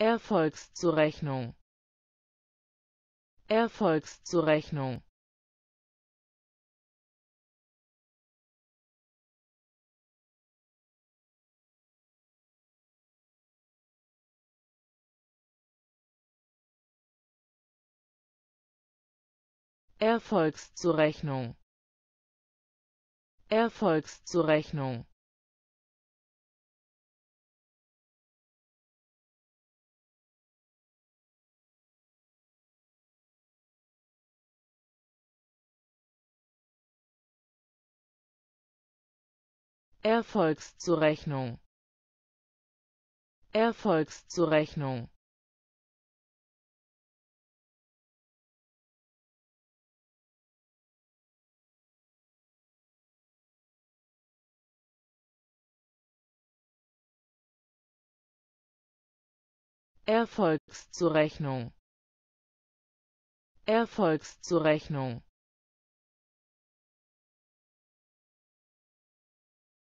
Erfolgszurechnung. Erfolgszurechnung. Erfolgszurechnung. Erfolgszurechnung Erfolgszurechnung. Erfolgszurechnung. Erfolgszurechnung. Erfolgszurechnung